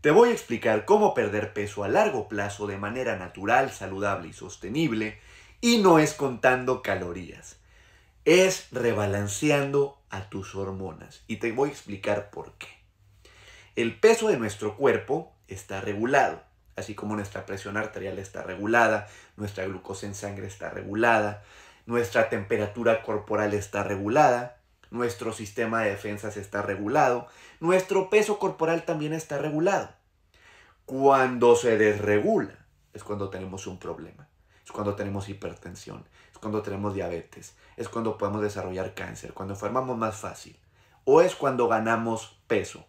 Te voy a explicar cómo perder peso a largo plazo de manera natural, saludable y sostenible, y no es contando calorías, es rebalanceando a tus hormonas. Y te voy a explicar por qué. El peso de nuestro cuerpo está regulado, así como nuestra presión arterial está regulada, nuestra glucosa en sangre está regulada, nuestra temperatura corporal está regulada, nuestro sistema de defensas está regulado, nuestro peso corporal también está regulado. Cuando se desregula es cuando tenemos un problema, es cuando tenemos hipertensión, es cuando tenemos diabetes, es cuando podemos desarrollar cáncer, cuando enfermamos más fácil o es cuando ganamos peso.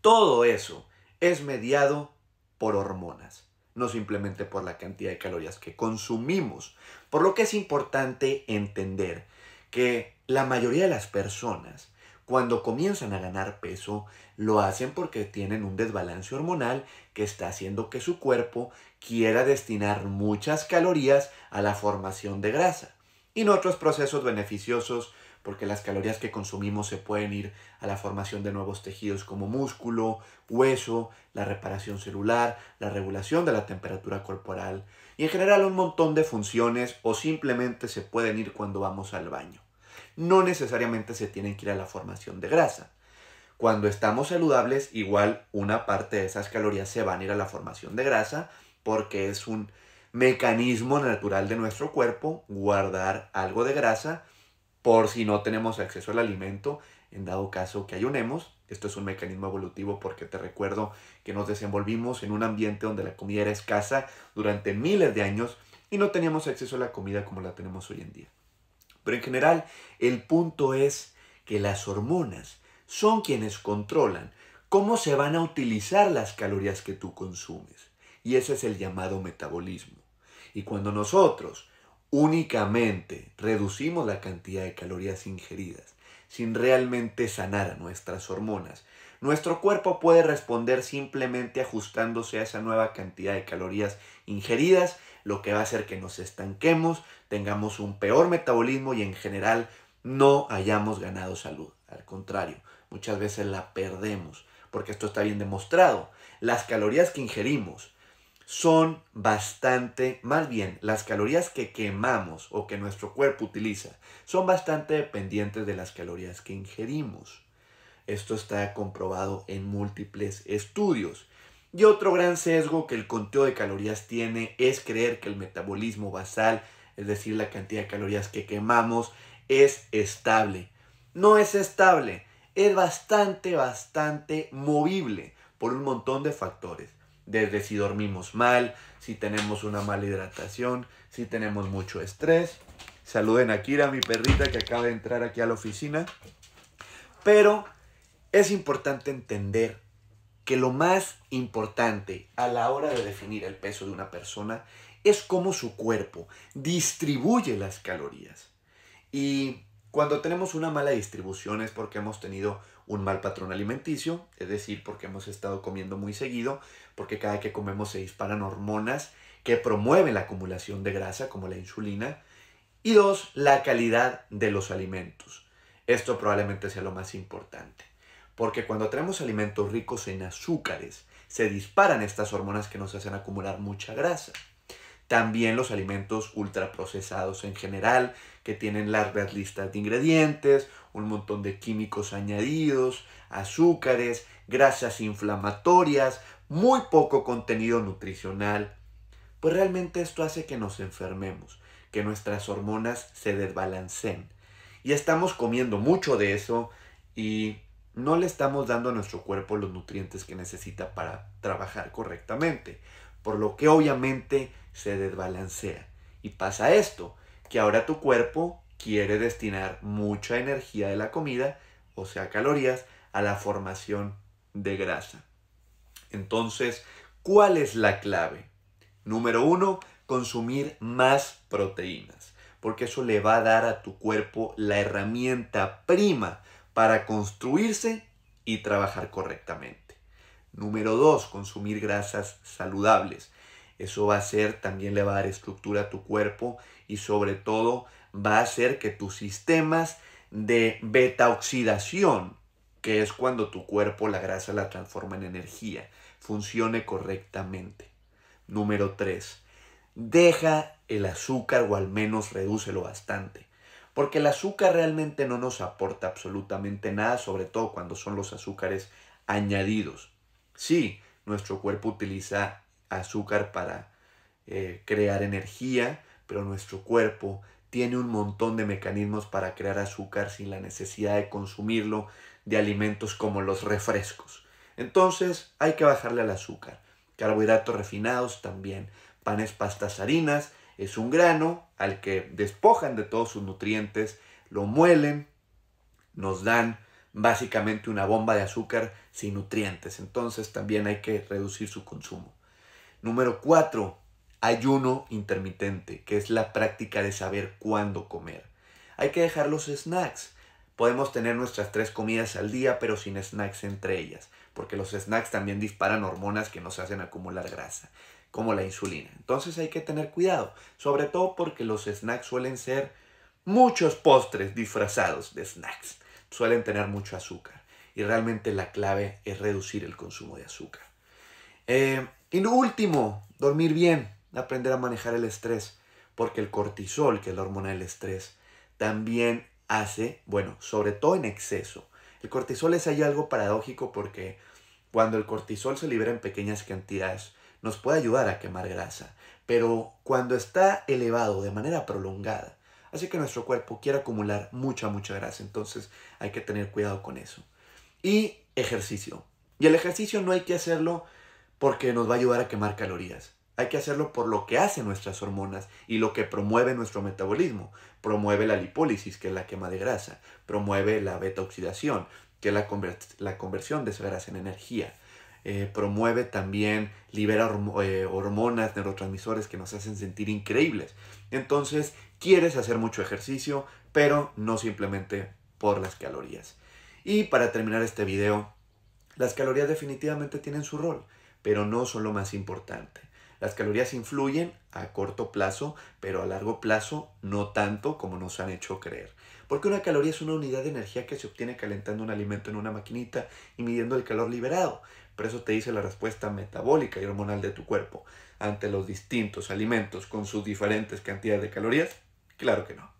Todo eso es mediado por hormonas, no simplemente por la cantidad de calorías que consumimos. Por lo que es importante entender que la mayoría de las personas cuando comienzan a ganar peso, lo hacen porque tienen un desbalance hormonal que está haciendo que su cuerpo quiera destinar muchas calorías a la formación de grasa y no otros procesos beneficiosos porque las calorías que consumimos se pueden ir a la formación de nuevos tejidos como músculo, hueso, la reparación celular, la regulación de la temperatura corporal y en general un montón de funciones o simplemente se pueden ir cuando vamos al baño no necesariamente se tienen que ir a la formación de grasa. Cuando estamos saludables, igual una parte de esas calorías se van a ir a la formación de grasa porque es un mecanismo natural de nuestro cuerpo guardar algo de grasa por si no tenemos acceso al alimento en dado caso que ayunemos. Esto es un mecanismo evolutivo porque te recuerdo que nos desenvolvimos en un ambiente donde la comida era escasa durante miles de años y no teníamos acceso a la comida como la tenemos hoy en día. Pero en general, el punto es que las hormonas son quienes controlan cómo se van a utilizar las calorías que tú consumes. Y ese es el llamado metabolismo. Y cuando nosotros únicamente reducimos la cantidad de calorías ingeridas sin realmente sanar a nuestras hormonas, nuestro cuerpo puede responder simplemente ajustándose a esa nueva cantidad de calorías ingeridas, lo que va a hacer que nos estanquemos, tengamos un peor metabolismo y en general no hayamos ganado salud. Al contrario, muchas veces la perdemos, porque esto está bien demostrado. Las calorías que ingerimos son bastante, más bien, las calorías que quemamos o que nuestro cuerpo utiliza son bastante dependientes de las calorías que ingerimos. Esto está comprobado en múltiples estudios. Y otro gran sesgo que el conteo de calorías tiene es creer que el metabolismo basal, es decir, la cantidad de calorías que quemamos, es estable. No es estable, es bastante, bastante movible por un montón de factores. Desde si dormimos mal, si tenemos una mala hidratación, si tenemos mucho estrés. Saluden a Kira, mi perrita que acaba de entrar aquí a la oficina. Pero es importante entender que lo más importante a la hora de definir el peso de una persona es cómo su cuerpo distribuye las calorías. Y cuando tenemos una mala distribución es porque hemos tenido un mal patrón alimenticio, es decir, porque hemos estado comiendo muy seguido, porque cada que comemos se disparan hormonas que promueven la acumulación de grasa, como la insulina. Y dos, la calidad de los alimentos. Esto probablemente sea lo más importante. Porque cuando tenemos alimentos ricos en azúcares, se disparan estas hormonas que nos hacen acumular mucha grasa. También los alimentos ultraprocesados en general, que tienen largas listas de ingredientes, un montón de químicos añadidos, azúcares, grasas inflamatorias, muy poco contenido nutricional. Pues realmente esto hace que nos enfermemos, que nuestras hormonas se desbalanceen. Y estamos comiendo mucho de eso y no le estamos dando a nuestro cuerpo los nutrientes que necesita para trabajar correctamente, por lo que obviamente se desbalancea. Y pasa esto, que ahora tu cuerpo quiere destinar mucha energía de la comida, o sea, calorías, a la formación de grasa. Entonces, ¿cuál es la clave? Número uno, consumir más proteínas, porque eso le va a dar a tu cuerpo la herramienta prima para construirse y trabajar correctamente. Número dos, consumir grasas saludables. Eso va a ser, también le va a dar estructura a tu cuerpo y sobre todo va a hacer que tus sistemas de beta oxidación, que es cuando tu cuerpo la grasa la transforma en energía, funcione correctamente. Número 3. Deja el azúcar o al menos redúcelo bastante. Porque el azúcar realmente no nos aporta absolutamente nada, sobre todo cuando son los azúcares añadidos. Sí, nuestro cuerpo utiliza azúcar para eh, crear energía, pero nuestro cuerpo tiene un montón de mecanismos para crear azúcar sin la necesidad de consumirlo de alimentos como los refrescos. Entonces hay que bajarle al azúcar. Carbohidratos refinados también. Panes, pastas, harinas. Es un grano al que despojan de todos sus nutrientes, lo muelen, nos dan básicamente una bomba de azúcar sin nutrientes. Entonces también hay que reducir su consumo. Número 4. Ayuno intermitente, que es la práctica de saber cuándo comer. Hay que dejar los snacks. Podemos tener nuestras tres comidas al día, pero sin snacks entre ellas, porque los snacks también disparan hormonas que nos hacen acumular grasa, como la insulina. Entonces hay que tener cuidado, sobre todo porque los snacks suelen ser muchos postres disfrazados de snacks. Suelen tener mucho azúcar y realmente la clave es reducir el consumo de azúcar. Eh, y lo último, dormir bien, aprender a manejar el estrés, porque el cortisol, que es la hormona del estrés, también hace, bueno, sobre todo en exceso. El cortisol es ahí algo paradójico porque cuando el cortisol se libera en pequeñas cantidades, nos puede ayudar a quemar grasa, pero cuando está elevado de manera prolongada, hace que nuestro cuerpo quiera acumular mucha, mucha grasa. Entonces hay que tener cuidado con eso. Y ejercicio. Y el ejercicio no hay que hacerlo porque nos va a ayudar a quemar calorías. Hay que hacerlo por lo que hacen nuestras hormonas y lo que promueve nuestro metabolismo. Promueve la lipólisis, que es la quema de grasa. Promueve la beta oxidación, que es la, la conversión de esa grasa en energía. Eh, promueve también, libera eh, hormonas, neurotransmisores que nos hacen sentir increíbles. Entonces, quieres hacer mucho ejercicio, pero no simplemente por las calorías. Y para terminar este video, las calorías definitivamente tienen su rol, pero no son lo más importante. Las calorías influyen a corto plazo, pero a largo plazo no tanto como nos han hecho creer. Porque una caloría es una unidad de energía que se obtiene calentando un alimento en una maquinita y midiendo el calor liberado. Pero eso te dice la respuesta metabólica y hormonal de tu cuerpo ante los distintos alimentos con sus diferentes cantidades de calorías. Claro que no.